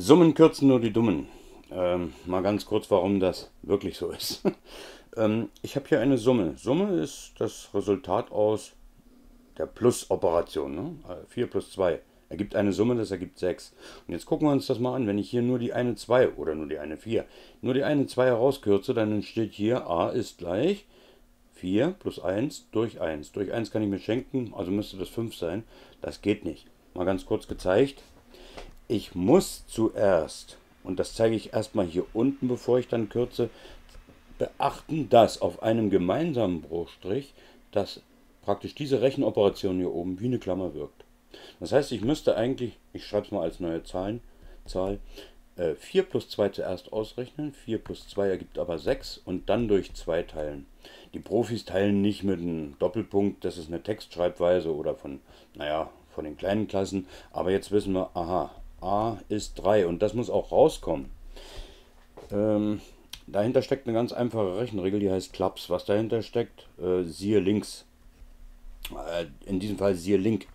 Summen kürzen nur die Dummen. Ähm, mal ganz kurz, warum das wirklich so ist. ähm, ich habe hier eine Summe. Summe ist das Resultat aus der Plus-Operation. Ne? 4 äh, plus 2 ergibt eine Summe, das ergibt 6. Und jetzt gucken wir uns das mal an. Wenn ich hier nur die eine 2 oder nur die eine 4, nur die eine 2 herauskürze, dann entsteht hier a ist gleich 4 plus 1 durch 1. Durch 1 kann ich mir schenken, also müsste das 5 sein. Das geht nicht. Mal ganz kurz gezeigt ich muss zuerst, und das zeige ich erstmal hier unten, bevor ich dann kürze, beachten, dass auf einem gemeinsamen Bruchstrich, dass praktisch diese Rechenoperation hier oben wie eine Klammer wirkt. Das heißt, ich müsste eigentlich, ich schreibe es mal als neue Zahlen, Zahl, 4 äh, plus 2 zuerst ausrechnen, 4 plus 2 ergibt aber 6 und dann durch 2 teilen. Die Profis teilen nicht mit einem Doppelpunkt, das ist eine Textschreibweise oder von, naja, von den kleinen Klassen, aber jetzt wissen wir, aha, a ist 3 und das muss auch rauskommen. Ähm, dahinter steckt eine ganz einfache Rechenregel, die heißt Klaps. Was dahinter steckt, äh, siehe links. Äh, in diesem Fall siehe Link.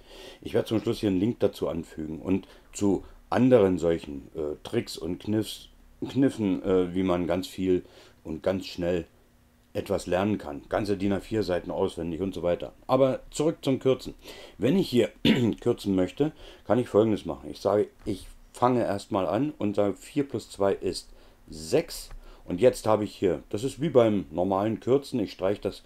Ich werde zum Schluss hier einen Link dazu anfügen und zu anderen solchen äh, Tricks und Kniffs, Kniffen, äh, wie man ganz viel und ganz schnell etwas lernen kann. Ganze DIN A4 Seiten auswendig und so weiter. Aber zurück zum Kürzen. Wenn ich hier kürzen möchte, kann ich folgendes machen. Ich sage, ich fange erstmal an und sage 4 plus 2 ist 6. Und jetzt habe ich hier, das ist wie beim normalen Kürzen, ich streiche das,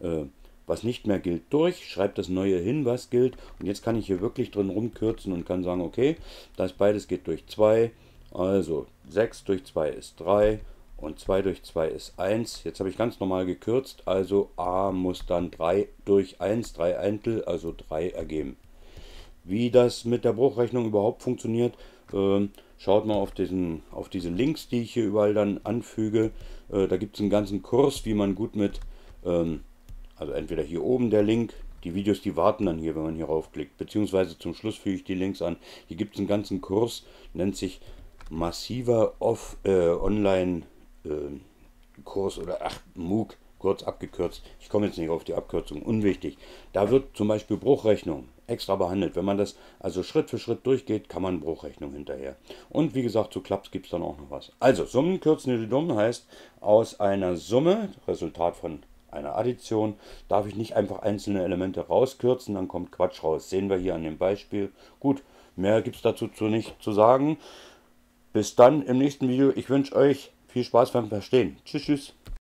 äh, was nicht mehr gilt, durch, schreibe das neue hin, was gilt. Und jetzt kann ich hier wirklich drin rumkürzen und kann sagen, okay, das beides geht durch 2. Also 6 durch 2 ist 3 und 2 durch 2 ist 1. Jetzt habe ich ganz normal gekürzt, also a muss dann 3 durch 1, 3 Eintel, also 3 ergeben. Wie das mit der Bruchrechnung überhaupt funktioniert, äh, schaut mal auf, diesen, auf diese Links, die ich hier überall dann anfüge. Äh, da gibt es einen ganzen Kurs, wie man gut mit, ähm, also entweder hier oben der Link, die Videos, die warten dann hier, wenn man hier raufklickt, beziehungsweise zum Schluss füge ich die Links an. Hier gibt es einen ganzen Kurs, nennt sich massiver Off, äh, Online Kurs oder ach, MOOC, kurz abgekürzt. Ich komme jetzt nicht auf die Abkürzung, unwichtig. Da wird zum Beispiel Bruchrechnung extra behandelt. Wenn man das also Schritt für Schritt durchgeht, kann man Bruchrechnung hinterher. Und wie gesagt, zu Klaps gibt es dann auch noch was. Also, Summen kürzen die Dummen heißt, aus einer Summe, Resultat von einer Addition, darf ich nicht einfach einzelne Elemente rauskürzen, dann kommt Quatsch raus. Sehen wir hier an dem Beispiel. Gut, mehr gibt es dazu nicht zu sagen. Bis dann im nächsten Video. Ich wünsche euch viel Spaß beim Verstehen. Tschüss, tschüss.